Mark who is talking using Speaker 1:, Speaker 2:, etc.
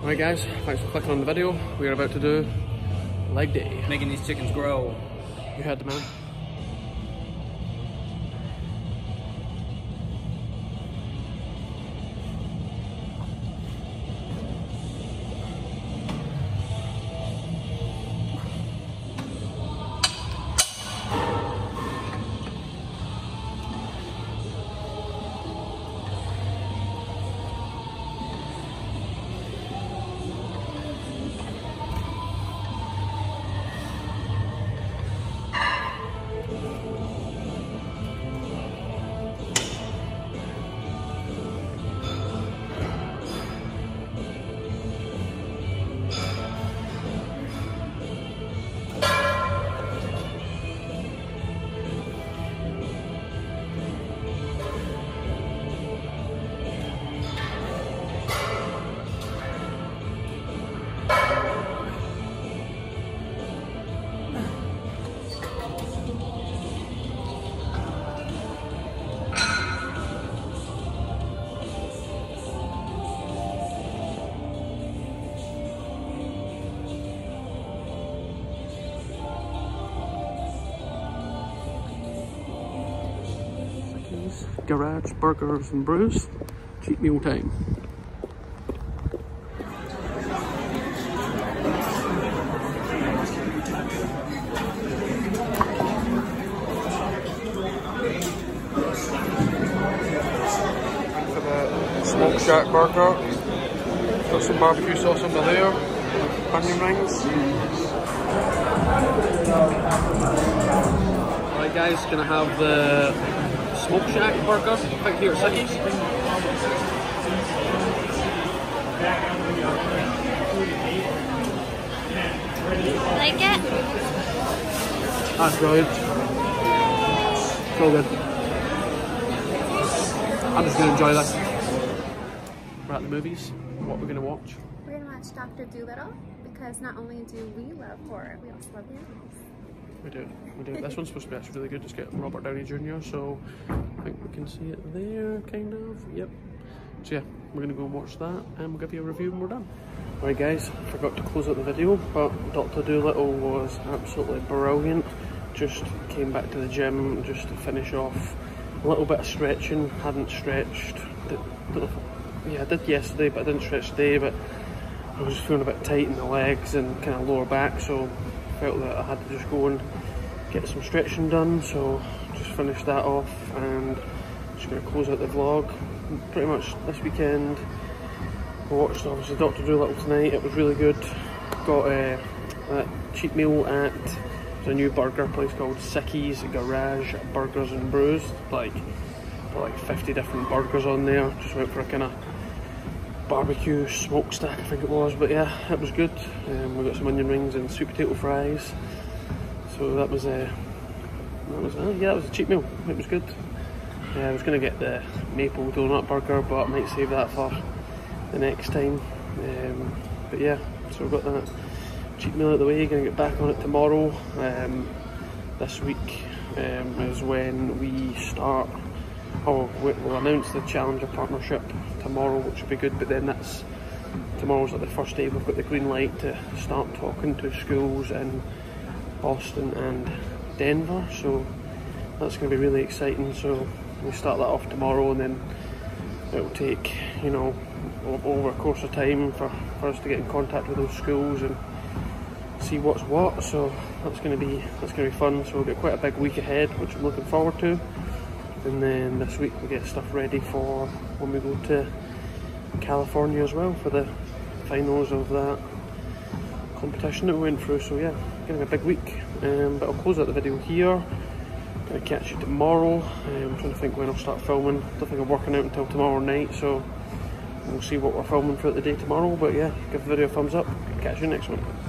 Speaker 1: Alright guys, thanks for clicking on the video. We are about to do leg day.
Speaker 2: Making these chickens grow.
Speaker 1: You heard the man. Garage Burgers and Brews. Cheat meal time. For the Smoke Shack burger. Got some barbecue sauce under there. Onion rings. Right guys, gonna have the Smoke Shack burger right here at.
Speaker 3: Like it?
Speaker 1: That's brilliant. So good. I'm just gonna enjoy this. We're at the movies. What we're gonna watch?
Speaker 3: We're gonna watch Dr. Dolittle because not only do we love horror, we also love animals.
Speaker 1: We do. We do. This one's supposed to be actually really good. Just getting Robert Downey Jr. So I think we can see it there, kind of. Yep. So yeah, we're gonna go and watch that, and we'll give you a review when we're done. Right, guys. Forgot to close out the video, but Doctor Dolittle was absolutely brilliant. Just came back to the gym just to finish off a little bit of stretching. Hadn't stretched. Yeah, I did yesterday, but I didn't stretch today. But I was feeling a bit tight in the legs and kind of lower back, so felt that I had to just go and get some stretching done so just finished that off and just going to close out the vlog pretty much this weekend I watched obviously Dr. Dolittle tonight it was really good got uh, a cheat meal at a new burger place called Sickies Garage Burgers and Brews like like 50 different burgers on there just went for a kind of barbecue smokestack I think it was but yeah it was good. Um, we got some onion rings and sweet potato fries. So that was a uh, that was uh, yeah that was a cheat meal. It was good. Yeah, I was going to get the maple donut burger but I might save that for the next time. Um, but yeah so we've got that cheat meal out of the way going to get back on it tomorrow um, this week um, is when we start oh we'll announce the Challenger partnership tomorrow which will be good but then that's tomorrow's like the first day we've got the green light to start talking to schools in Boston and Denver so that's going to be really exciting. So we start that off tomorrow and then it'll take you know over a course of time for, for us to get in contact with those schools and see what's what. So that's going to be that's going to be fun. So we'll get quite a big week ahead which I'm looking forward to and then this week we get stuff ready for when we go to California as well for the finals of that competition that we went through. So yeah getting a big week. Um, but I'll close out the video here. Gonna catch you tomorrow. Um, I'm trying to think when I'll start filming. Don't think I'm working out until tomorrow night so we'll see what we're filming throughout the day tomorrow. But yeah give the video a thumbs up. Catch you next one